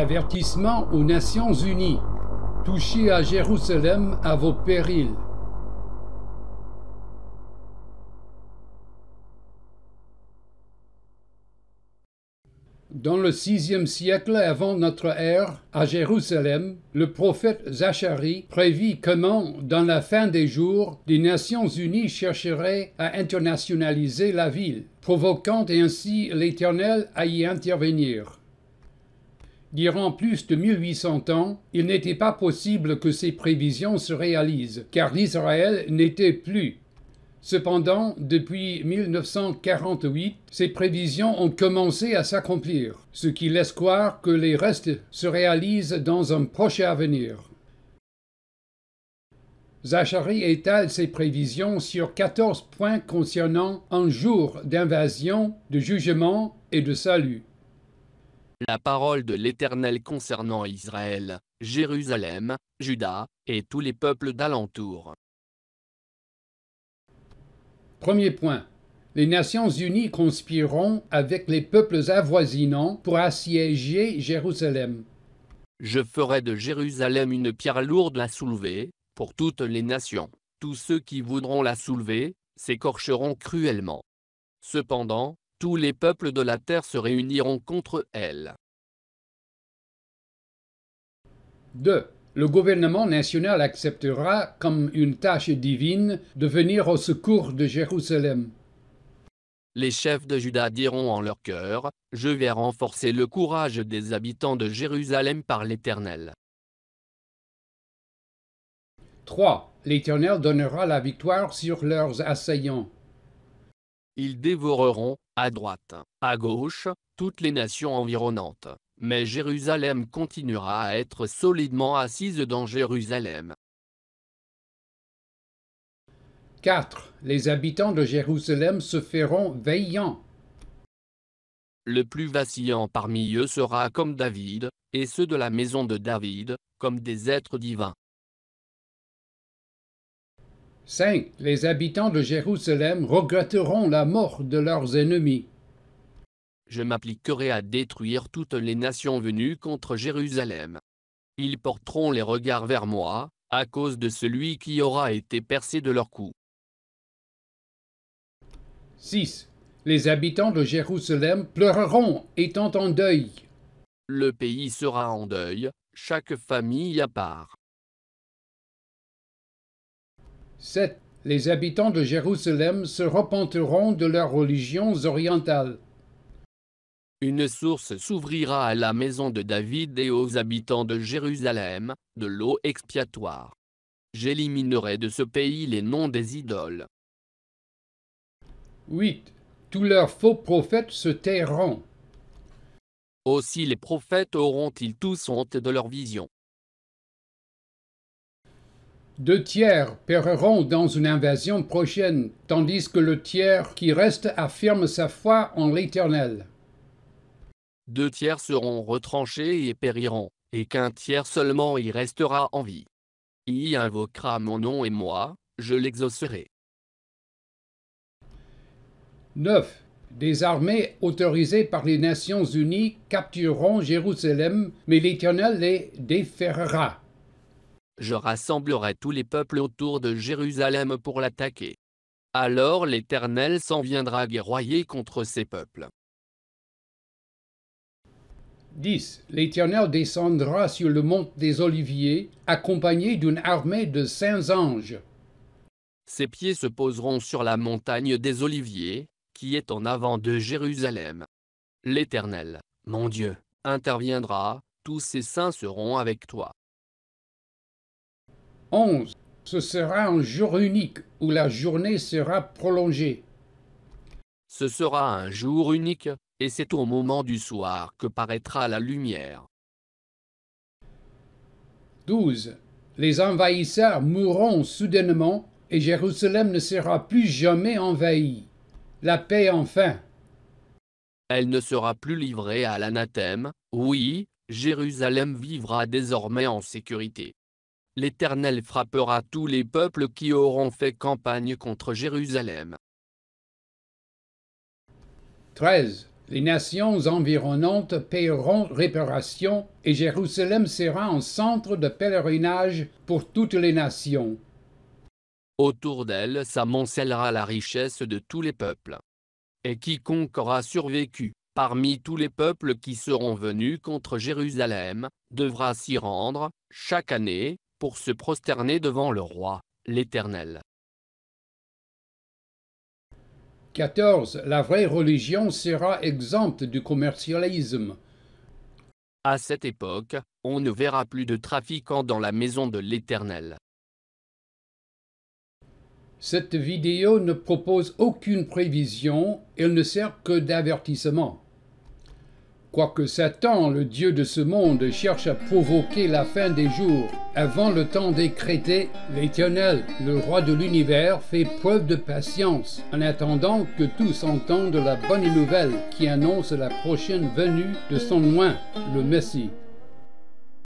Avertissement aux Nations Unies. Touchez à Jérusalem à vos périls. Dans le sixième siècle avant notre ère, à Jérusalem, le prophète Zacharie prévit comment, dans la fin des jours, les Nations unies chercheraient à internationaliser la ville, provoquant ainsi l'Éternel à y intervenir. Durant plus de 1800 ans, il n'était pas possible que ces prévisions se réalisent, car l'Israël n'était plus Cependant, depuis 1948, ces prévisions ont commencé à s'accomplir, ce qui laisse croire que les restes se réalisent dans un proche avenir. Zacharie étale ses prévisions sur 14 points concernant un jour d'invasion, de jugement et de salut. La parole de l'Éternel concernant Israël, Jérusalem, Juda, et tous les peuples d'alentour. Premier point. Les Nations unies conspireront avec les peuples avoisinants pour assiéger Jérusalem. Je ferai de Jérusalem une pierre lourde à soulever, pour toutes les nations. Tous ceux qui voudront la soulever, s'écorcheront cruellement. Cependant, tous les peuples de la terre se réuniront contre elle. 2 le gouvernement national acceptera comme une tâche divine de venir au secours de Jérusalem. Les chefs de Juda diront en leur cœur, Je vais renforcer le courage des habitants de Jérusalem par l'Éternel. 3. L'Éternel donnera la victoire sur leurs assaillants. Ils dévoreront, à droite, à gauche, toutes les nations environnantes mais Jérusalem continuera à être solidement assise dans Jérusalem. 4. Les habitants de Jérusalem se feront veillants. Le plus vacillant parmi eux sera comme David, et ceux de la maison de David, comme des êtres divins. 5. Les habitants de Jérusalem regretteront la mort de leurs ennemis je m'appliquerai à détruire toutes les nations venues contre Jérusalem. Ils porteront les regards vers moi, à cause de celui qui aura été percé de leur cou. 6. Les habitants de Jérusalem pleureront, étant en deuil. Le pays sera en deuil, chaque famille à part. 7. Les habitants de Jérusalem se repentiront de leurs religions orientales. Une source s'ouvrira à la maison de David et aux habitants de Jérusalem, de l'eau expiatoire. J'éliminerai de ce pays les noms des idoles. 8. Tous leurs faux prophètes se tairont. Aussi les prophètes auront-ils tous honte de leur vision. Deux tiers périront dans une invasion prochaine, tandis que le tiers qui reste affirme sa foi en l'Éternel deux tiers seront retranchés et périront, et qu'un tiers seulement y restera en vie. Y invoquera mon nom et moi, je l'exaucerai. 9. Des armées autorisées par les Nations Unies captureront Jérusalem, mais l'Éternel les déférera. Je rassemblerai tous les peuples autour de Jérusalem pour l'attaquer. Alors l'Éternel s'en viendra guerroyer contre ces peuples. 10. L'Éternel descendra sur le mont des Oliviers, accompagné d'une armée de saints anges. Ses pieds se poseront sur la montagne des Oliviers, qui est en avant de Jérusalem. L'Éternel, mon Dieu, interviendra, tous ses saints seront avec toi. 11. Ce sera un jour unique où la journée sera prolongée. Ce sera un jour unique, et c'est au moment du soir que paraîtra la lumière. 12. Les envahisseurs mourront soudainement, et Jérusalem ne sera plus jamais envahie. La paix enfin. Elle ne sera plus livrée à l'anathème, oui, Jérusalem vivra désormais en sécurité. L'Éternel frappera tous les peuples qui auront fait campagne contre Jérusalem. 13 Les nations environnantes paieront réparation et Jérusalem sera un centre de pèlerinage pour toutes les nations. Autour d'elle s'amoncellera la richesse de tous les peuples. Et quiconque aura survécu, parmi tous les peuples qui seront venus contre Jérusalem, devra s'y rendre, chaque année, pour se prosterner devant le roi, l'Éternel. 14. La vraie religion sera exempte du commercialisme. À cette époque, on ne verra plus de trafiquants dans la maison de l'Éternel. Cette vidéo ne propose aucune prévision, elle ne sert que d'avertissement. Quoique Satan, le Dieu de ce monde, cherche à provoquer la fin des jours avant le temps décrété, l'Éternel, le roi de l'univers, fait preuve de patience en attendant que tous entendent la bonne nouvelle qui annonce la prochaine venue de son loin, le Messie.